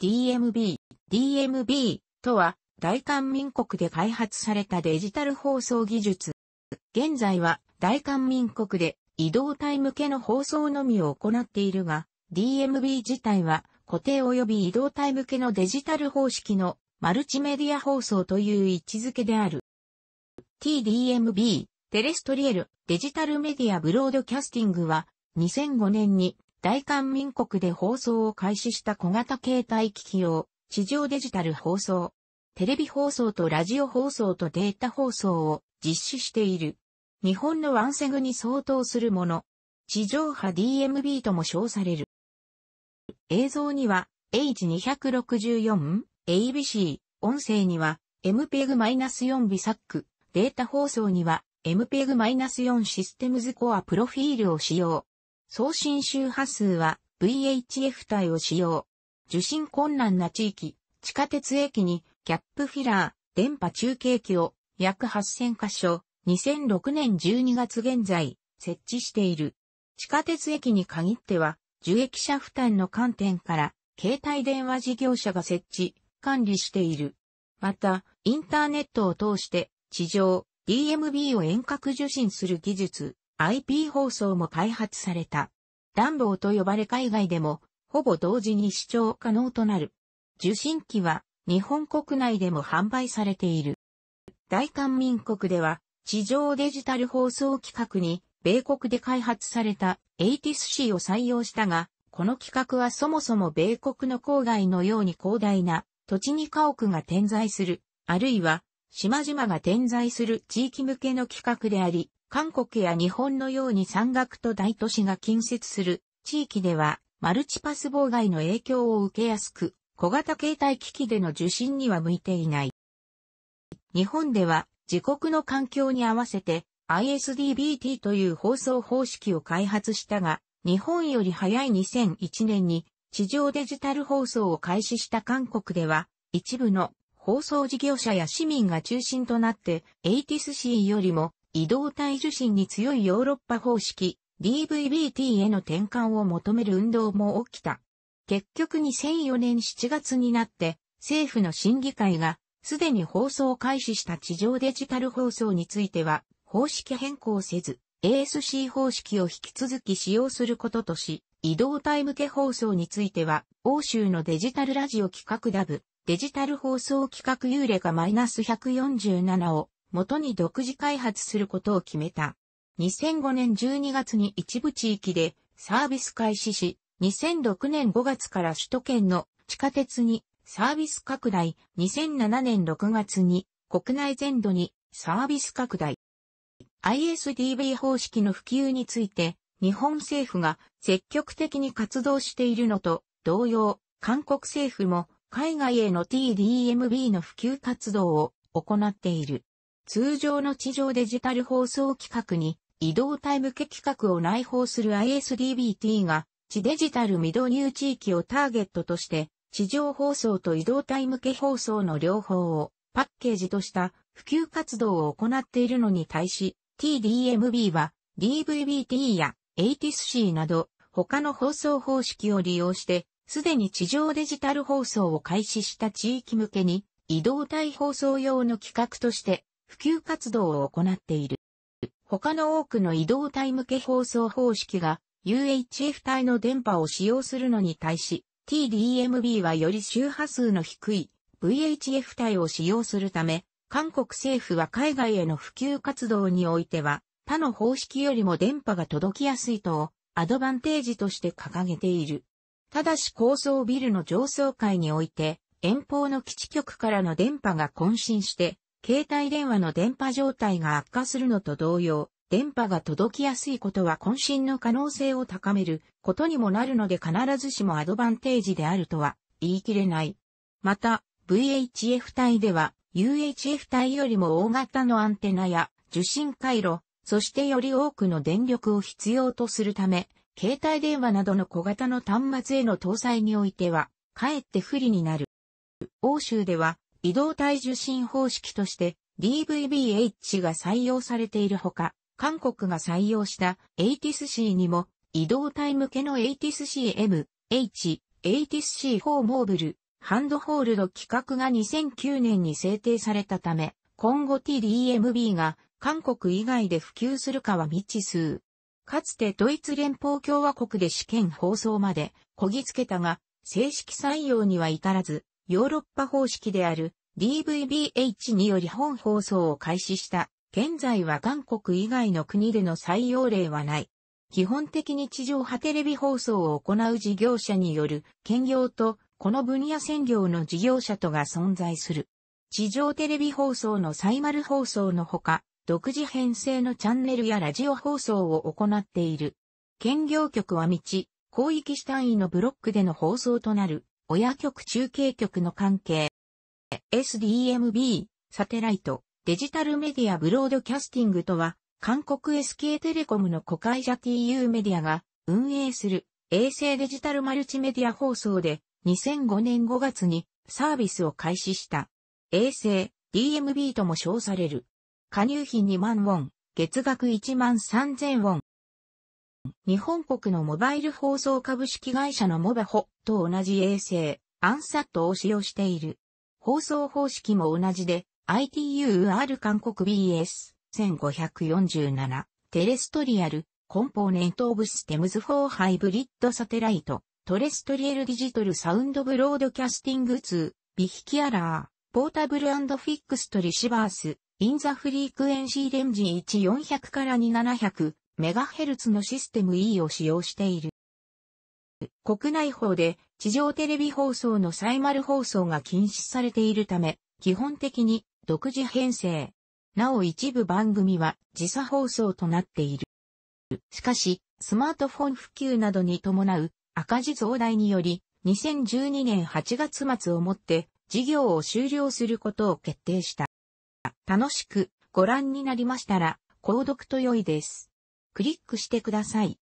DMB。DMB とは大韓民国で開発されたデジタル放送技術。現在は大韓民国で移動体向けの放送のみを行っているが、DMB 自体は固定及び移動体向けのデジタル方式のマルチメディア放送という位置づけである。TDMB、テレストリエル、デジタルメディアブロードキャスティングは2005年に大韓民国で放送を開始した小型携帯機器用、地上デジタル放送、テレビ放送とラジオ放送とデータ放送を実施している。日本のワンセグに相当するもの。地上波 DMB とも称される。映像には H264、ABC、音声には MPEG-4 ビサック、データ放送には MPEG-4 システムズコアプロフィールを使用。送信周波数は VHF 帯を使用。受信困難な地域、地下鉄駅にキャップフィラー、電波中継機を約8000箇所、2006年12月現在、設置している。地下鉄駅に限っては、受益者負担の観点から、携帯電話事業者が設置、管理している。また、インターネットを通して、地上、DMB を遠隔受信する技術、IP 放送も開発された。暖房と呼ばれ海外でも、ほぼ同時に視聴可能となる。受信機は、日本国内でも販売されている。大韓民国では、地上デジタル放送規格に、米国で開発された ATIS-C を採用したが、この規格はそもそも米国の郊外のように広大な土地に家屋が点在する、あるいは島々が点在する地域向けの規格であり、韓国や日本のように山岳と大都市が近接する地域では、マルチパス妨害の影響を受けやすく、小型携帯機器での受信には向いていない。日本では自国の環境に合わせて ISDBT という放送方式を開発したが、日本より早い2001年に地上デジタル放送を開始した韓国では、一部の放送事業者や市民が中心となって ATIS-C よりも移動体受信に強いヨーロッパ方式 DVB-T への転換を求める運動も起きた。結局2004年7月になって政府の審議会がすでに放送開始した地上デジタル放送については方式変更せず ASC 方式を引き続き使用することとし、移動体向け放送については、欧州のデジタルラジオ企画ダブ、デジタル放送企画ユーレカマイナス147を元に独自開発することを決めた。2005年12月に一部地域でサービス開始し、2006年5月から首都圏の地下鉄にサービス拡大、2007年6月に国内全土にサービス拡大。ISDB 方式の普及について、日本政府が積極的に活動しているのと同様、韓国政府も海外への TDMB の普及活動を行っている。通常の地上デジタル放送規格に移動体向け規格を内包する ISDBT が地デジタル未導入地域をターゲットとして地上放送と移動体向け放送の両方をパッケージとした普及活動を行っているのに対し TDMB は DVB-T や ATSC など他の放送方式を利用してすでに地上デジタル放送を開始した地域向けに移動体放送用の規格として普及活動を行っている。他の多くの移動体向け放送方式が UHF 帯の電波を使用するのに対し TDMB はより周波数の低い VHF 帯を使用するため韓国政府は海外への普及活動においては他の方式よりも電波が届きやすいとアドバンテージとして掲げている。ただし高層ビルの上層階において遠方の基地局からの電波が渾身して携帯電話の電波状態が悪化するのと同様、電波が届きやすいことは渾身の可能性を高めることにもなるので必ずしもアドバンテージであるとは言い切れない。また、VHF 帯では UHF 帯よりも大型のアンテナや受信回路、そしてより多くの電力を必要とするため、携帯電話などの小型の端末への搭載においては、かえって不利になる。欧州では移動体受信方式として DVB-H が採用されているほか、韓国が採用した ATIS-C にも移動体向けの ATIS-C-M、H、ATIS-C4 モーブル、ハンドホールド規格が2009年に制定されたため、今後 TDMB が韓国以外で普及するかは未知数。かつてドイツ連邦共和国で試験放送までこぎつけたが、正式採用には至らず、ヨーロッパ方式である DVBH により本放送を開始した。現在は韓国以外の国での採用例はない。基本的に地上波テレビ放送を行う事業者による兼業とこの分野専業の事業者とが存在する。地上テレビ放送のサイマル放送のほか、独自編成のチャンネルやラジオ放送を行っている。兼業局は道、広域市単位のブロックでの放送となる、親局中継局の関係。SDMB、サテライト、デジタルメディアブロードキャスティングとは、韓国 SK テレコムの子会社 TU メディアが運営する衛星デジタルマルチメディア放送で2005年5月にサービスを開始した。衛星 DMB とも称される。加入費2万ウォン、月額1万3000ウォン。日本国のモバイル放送株式会社のモバホと同じ衛星、 MBSAT を使用している。放送方式も同じで、 ITU-R 勧告 BS1547 terrestrial component of systems for hybrid satellite terrestrial digital sound broadcasting to vehicular portable fixed receivers in the frequency range 1400から2700メガヘルツのシステム E を使用している。国内法で地上テレビ放送のサイマル放送が禁止されているため、基本的に独自編成。なお一部番組は時差放送となっている。しかし、スマートフォン普及などに伴う赤字増大により、2012年8月末をもって事業を終了することを決定した。楽しくご覧になりましたら、購読と良いです。クリックしてください。